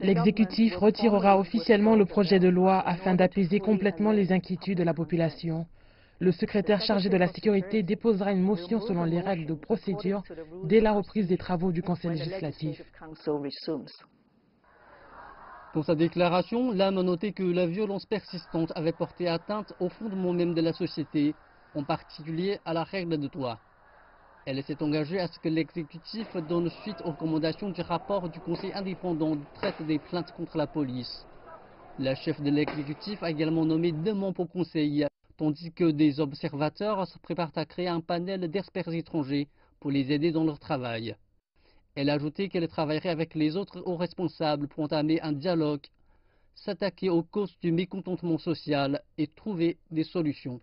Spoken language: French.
L'exécutif retirera officiellement le projet de loi afin d'apaiser complètement les inquiétudes de la population. Le secrétaire chargé de la sécurité déposera une motion selon les règles de procédure dès la reprise des travaux du Conseil législatif. Pour sa déclaration, l'âme a noté que la violence persistante avait porté atteinte au fondement même de la société, en particulier à la règle de droit. Elle s'est engagée à ce que l'exécutif donne suite aux recommandations du rapport du Conseil indépendant de traite des plaintes contre la police. La chef de l'exécutif a également nommé deux membres au Conseil, tandis que des observateurs se préparent à créer un panel d'experts étrangers pour les aider dans leur travail. Elle a ajouté qu'elle travaillerait avec les autres hauts responsables pour entamer un dialogue, s'attaquer aux causes du mécontentement social et trouver des solutions.